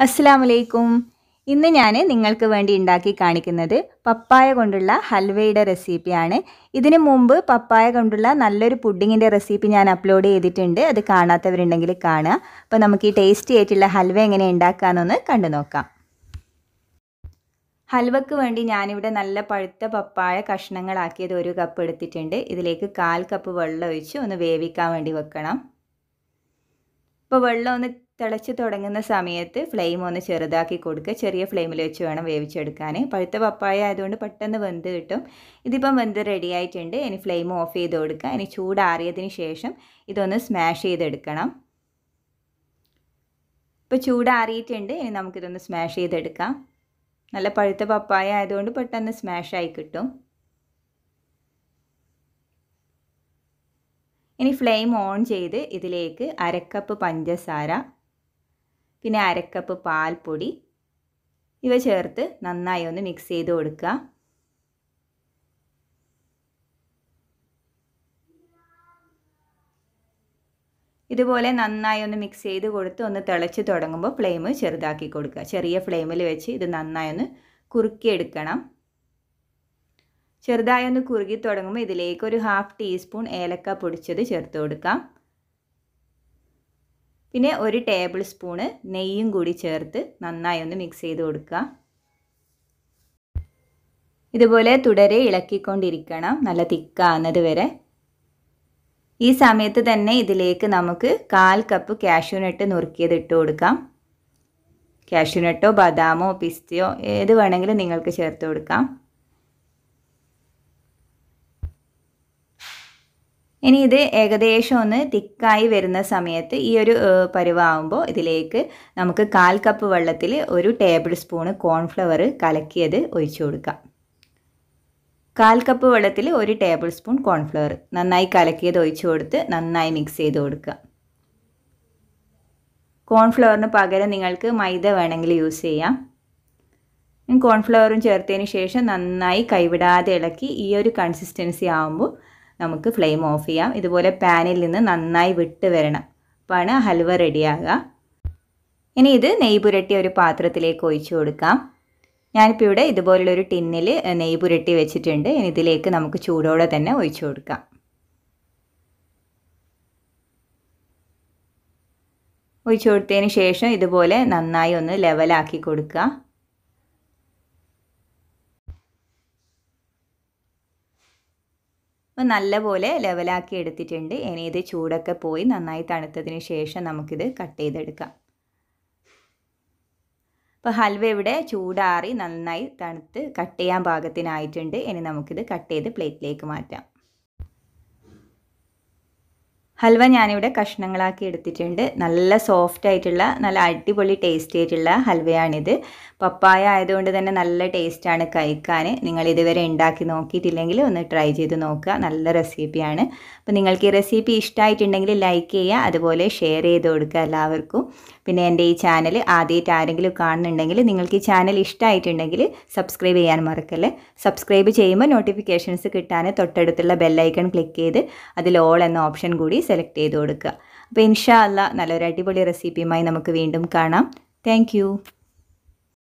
അസ്സാമലൈക്കും ഇന്ന് ഞാൻ നിങ്ങൾക്ക് വേണ്ടി ഉണ്ടാക്കി കാണിക്കുന്നത് പപ്പായ കൊണ്ടുള്ള ഹൽവയുടെ റെസിപ്പിയാണ്. ഇതിനു മുമ്പ് പപ്പായ കൊണ്ടുള്ള നല്ലൊരു പുഡിങ്ങിന്റെ റെസിപ്പി ഞാൻ അപ്ലോഡ് ചെയ്തിട്ടുണ്ട്. അത് കാണാത്തവരുണ്ടെങ്കിൽ കാണുക. അപ്പോൾ നമുക്ക് ഈ ടേസ്റ്റി ആയിട്ടുള്ള ഹൽവ എങ്ങനെ ഉണ്ടാക്കാമെന്നൊന്ന് കണ്ടു നോക്കാം. ഹൽവക്ക് വേണ്ടി ഞാനിവിടെ നല്ല പഴുത്ത പപ്പായ കഷ്ണങ്ങളാക്കിയത് ഒരു കപ്പ് എടുത്തിട്ടുണ്ട്. ഇതിലേക്ക് കാൽ കപ്പ് വെള്ളം ഒഴിച്ച് ഒന്ന് വേവിക്കാൻ വേണ്ടി വെക്കണം. ഇപ്പോൾ വെള്ളം ഒന്ന് തിളച്ച് തുടങ്ങുന്ന സമയത്ത് ഫ്ലെയിം ഒന്ന് ചെറുതാക്കി കൊടുക്കുക. ചെറിയ ഫ്ലെയിമിൽ വെച്ച് വേണം വേവിച്ചെടുക്കാൻ പഴുത്ത പപ്പായ ആയതുകൊണ്ട് പെട്ടെന്ന് വെന്ത് കിട്ടും. ഇതിപ്പം വെന്ത് റെഡി ആയിട്ടുണ്ട്. ഇനി ഫ്ലെയിം ഓഫ് ചെയ്ത് കൊടുക്കുക. ഇനി ചൂടാറിയതിന് ശേഷം ഇതൊന്ന് സ്മാഷ് ചെയ്തെടുക്കണം. ഇപ്പോൾ ചൂടാറിയിട്ടുണ്ട് ഇനി നമുക്കിതൊന്ന് സ്മാഷ് ചെയ്തെടുക്കാം. നല്ല പഴുത്ത പപ്പായ ആയതുകൊണ്ട് പെട്ടെന്ന് സ്മാഷായി കിട്ടും. ഇനി ഫ്ലെയിം ഓൺ ചെയ്ത് ഇതിലേക്ക് അരക്കപ്പ് പഞ്ചസാര പിന്നെ അരക്കപ്പ് പാൽപ്പൊടി ഇവ ചേർത്ത് നന്നായി ഒന്ന് മിക്സ് ചെയ്ത് കൊടുക്കുക. ഇതുപോലെ നന്നായി ഒന്ന് മിക്സ് ചെയ്ത് കൊടുത്ത് ഒന്ന് തിളച്ച് തുടങ്ങുമ്പോൾ ഫ്ലെയിം ചെറുതാക്കി കൊടുക്കുക. ചെറിയ ഫ്ലെയിമിൽ വെച്ച് ഇത് നന്നായി ഒന്ന് കുറുക്കിയെടുക്കണം. ചെറുതായി ഒന്ന് കുറുകി തുടങ്ങുമ്പോൾ ഇതിലേക്ക് ഒരു ഹാഫ് ടീസ്പൂൺ ഏലക്ക പൊടിച്ചത് ചേർത്ത് കൊടുക്കാം. പിന്നെ ഒരു ടേബിൾ സ്പൂണ് നെയ്യും കൂടി ചേർത്ത് നന്നായി ഒന്ന് മിക്സ് ചെയ്ത് കൊടുക്കുക. ഇതുപോലെ തുടരെ ഇളക്കിക്കൊണ്ടിരിക്കണം. നല്ല തിക്കാവുന്നത് വരെ. ഈ സമയത്ത് തന്നെ ഇതിലേക്ക് നമുക്ക് കാൽ കപ്പ് കാഷ്യൂനട്ട് നുറുക്കിയത് ഇട്ട് കൊടുക്കാം. കാഷ്യൂനട്ടോ ബദാമോ പിസ്തയോ ഏത് വേണമെങ്കിലും നിങ്ങൾക്ക് ചേർത്ത് കൊടുക്കാം. ഇനി ഇത് ഏകദേശം ഒന്ന് തിക്കായി വരുന്ന സമയത്ത് ഈ ഒരു പരുവാകുമ്പോൾ ഇതിലേക്ക് നമുക്ക് കാൽ കപ്പ് വെള്ളത്തിൽ ഒരു ടേബിൾ സ്പൂണ് കോൺഫ്ലവർ കലക്കിയത് ഒഴിച്ചു കൊടുക്കാം. കാൽ കപ്പ് വെള്ളത്തിൽ ഒരു ടേബിൾ സ്പൂൺ കോൺഫ്ലവർ നന്നായി കലക്കിയത് ഒഴിച്ചു കൊടുത്ത് നന്നായി മിക്സ് ചെയ്ത് കൊടുക്കുക. കോൺഫ്ലവറിന് പകരം നിങ്ങൾക്ക് മൈദ വേണമെങ്കിൽ യൂസ് ചെയ്യാം. കോൺഫ്ലവറും ചേർത്തതിന് ശേഷം നന്നായി കൈവിടാതെ ഇളക്കി ഈ ഒരു കൺസിസ്റ്റൻസി ആകുമ്പോൾ നമുക്ക് ഫ്ലെയിം ഓഫ് ചെയ്യാം. ഇതുപോലെ പാനിൽ നിന്ന് നന്നായി വിട്ട് വരണം. അപ്പോഴാണ് ഹൽവ റെഡിയാകുക ഇനി ഇത് നെയ്യ് പുരട്ടി ഒരു പാത്രത്തിലേക്ക് ഒഴിച്ചു കൊടുക്കാം. ഞാനിപ്പോൾ ഇവിടെ ഇതുപോലുള്ളൊരു ടിന്നിൽ നെയ്യ് പുരട്ടി വെച്ചിട്ടുണ്ട്. ഇനി ഇതിലേക്ക് നമുക്ക് ചൂടോടെ തന്നെ ഒഴിച്ചു കൊടുക്കാം. ഒഴിച്ചു കൊടുത്തതിന് ശേഷം ഇതുപോലെ നന്നായി ഒന്ന് ലെവലാക്കി കൊടുക്കുക. അപ്പോൾ നല്ലപോലെ ലെവലാക്കി എടുത്തിട്ടുണ്ട്. ഇനി ഇത് ചൂടൊക്കെ പോയി നന്നായി തണുത്തതിന് ശേഷം നമുക്കിത് കട്ട് ചെയ്തെടുക്കാം. അപ്പോൾ ഹൽവ ഇവിടെ ചൂടാറി നന്നായി തണുത്ത് കട്ട് ചെയ്യാൻ പാകത്തിനായിട്ടുണ്ട്. ഇനി നമുക്കിത് കട്ട് ചെയ്ത് പ്ലേറ്റിലേക്ക് മാറ്റാം. ഹൽവ ഞാനിവിടെ കഷ്ണങ്ങളാക്കി എടുത്തിട്ടുണ്ട്. നല്ല സോഫ്റ്റ് ആയിട്ടുള്ള നല്ല അടിപൊളി ടേസ്റ്റി ആയിട്ടുള്ള ഹൽവയാണിത്. പപ്പായ ആയതുകൊണ്ട് തന്നെ നല്ല ടേസ്റ്റാണ് കഴിക്കാൻ. നിങ്ങൾ ഇതുവരെ ഉണ്ടാക്കി നോക്കിയിട്ടില്ലെങ്കിൽ ഒന്ന് ട്രൈ ചെയ്ത് നോക്കുക. നല്ല റെസിപ്പിയാണ് അപ്പോൾ നിങ്ങൾക്ക് ഈ റെസിപ്പി ഇഷ്ടമായിട്ടുണ്ടെങ്കിൽ ലൈക്ക് ചെയ്യുക അതുപോലെ ഷെയർ ചെയ്ത് കൊടുക്കുക എല്ലാവർക്കും. പിന്നെ എന്റെ ഈ ചാനൽ ആദ്യമായിട്ട് ആരെങ്കിലും കാണുന്നുണ്ടെങ്കിൽ നിങ്ങൾക്ക് ഈ ചാനൽ ഇഷ്ടമായിട്ടുണ്ടെങ്കിൽ സബ്സ്ക്രൈബ് ചെയ്യാൻ മറക്കല്ലേ? സബ്സ്ക്രൈബ് ചെയ്യുമ്പോൾ നോട്ടിഫിക്കേഷൻസ് കിട്ടാൻ തൊട്ടടുത്തുള്ള ബെല്ലൈക്കൺ ക്ലിക്ക് ചെയ്ത് അതിൽ ഓൾ എന്ന ഓപ്ഷൻ കൂടി സെലക്ട് ചെയ്ത് കൊടുക്കുക. അപ്പോൾ ഇൻഷാ അല്ല നല്ലൊരു അടിപൊളി റെസിപ്പിയുമായി നമുക്ക് വീണ്ടും കാണാം. താങ്ക്